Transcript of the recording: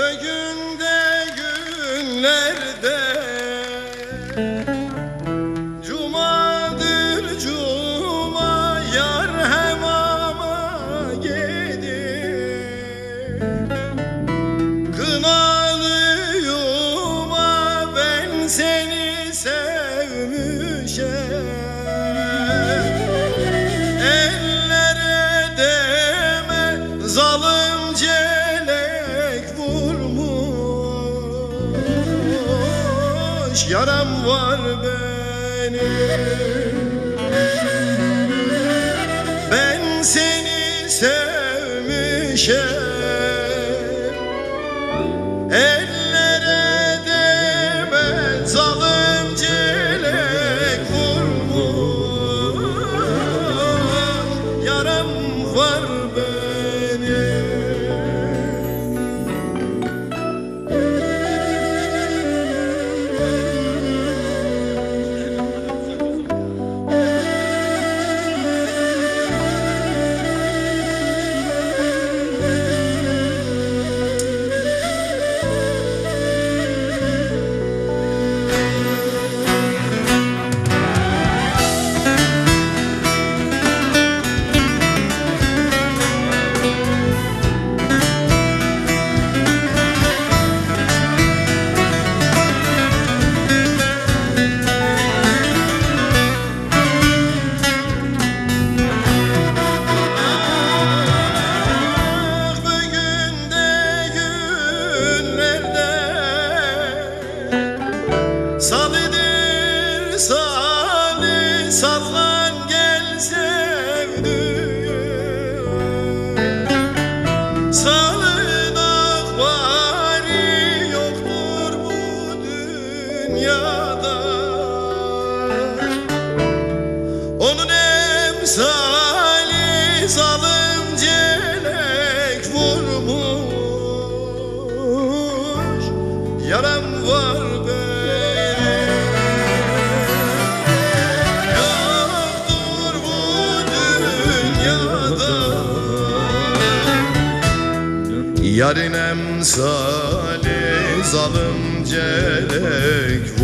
Bugün de günlerde Cumadır cuma yar hevama gelir. Kınalı yuma ben seni sevmişim Ellere deme zalim vurmuş Yaram var benim. Ben seni sevmişim Ellere deme zalim celek vurmuş. Yaram var benim Salın akvari yoktur bu dünyada. Onun emsali Yarın emsali zalim celek